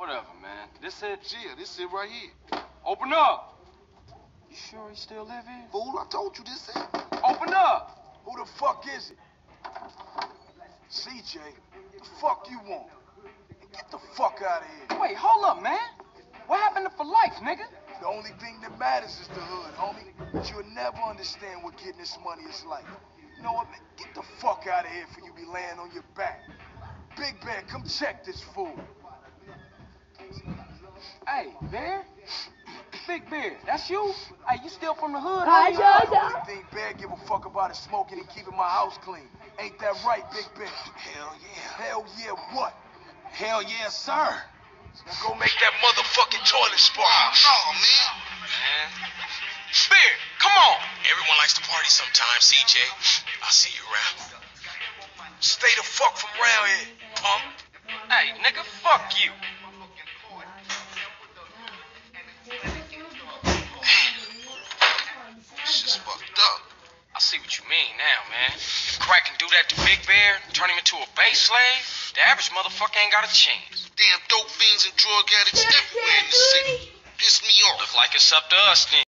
Whatever, man. This it? Yeah, this it right here. Open up. You sure he still live here? Fool, I told you this it. Open up. Who the fuck is it? CJ, the fuck you want? Get the fuck out of here. Wait, hold up, man. What happened to for life, nigga? The only thing that matters is the hood, homie. But you'll never understand what getting this money is like. You know what, man? Get the fuck out of here for you be laying on your back. Big Bear, come check this fool. Hey, Bear? Big Bear, that's you? Hey, you still from the hood? Hi, homie? Jojo. The only thing Bear give a fuck about is smoking and keeping my house clean. Ain't that right, Big Bear? Hell yeah. Hell yeah, what? Hell yeah, sir. Now go make that motherfucking toilet spark. No, man. Man. Bear, come on. Everyone likes to party sometimes, CJ. I'll see you around. Stay the fuck from around here, punk. Hey, nigga, fuck you. Mean now, man. Crack can do that to Big Bear, turn him into a base slave, the average motherfucker ain't got a chance. Damn dope fiends and drug addicts everywhere in the city. Piss me off. Look like it's up to us then.